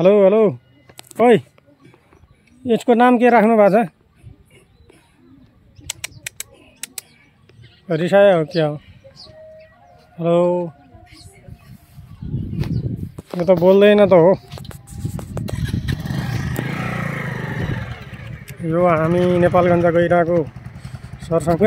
Hello hello ओइ यसको नाम के राख्नु भएको छ? रिसायो हो क्या हो? हेलो यो त बोल्दैन त हो। यो हामी नेपालगञ्ज गइरहेको सरसँग